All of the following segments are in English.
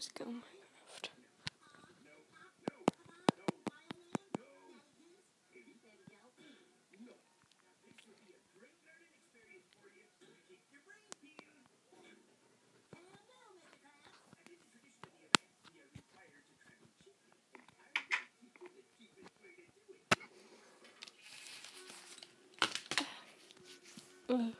Let's go Minecraft. Mm.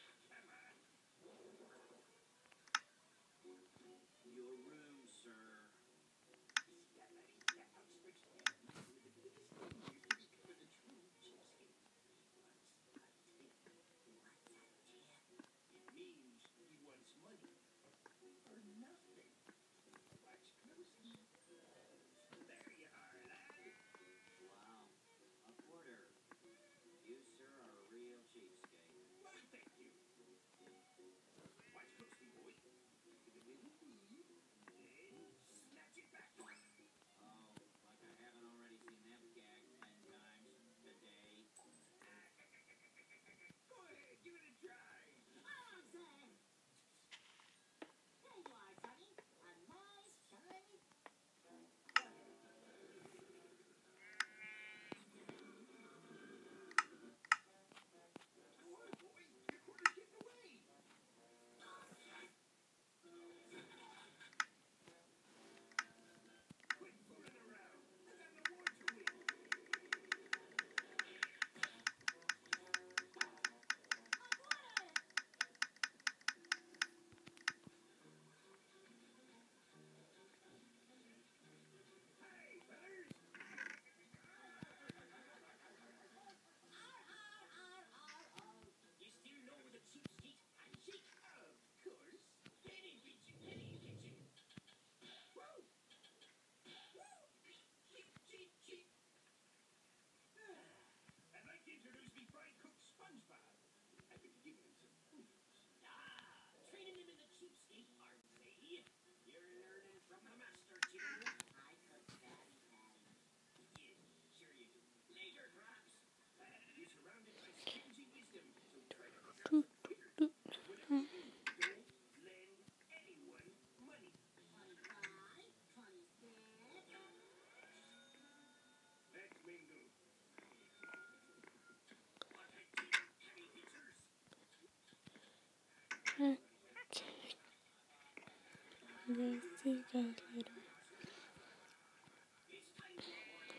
see you guys later.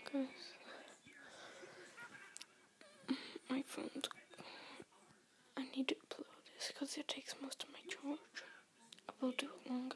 Because my phone's. I need to upload this because it takes most of my charge. I will do it longer.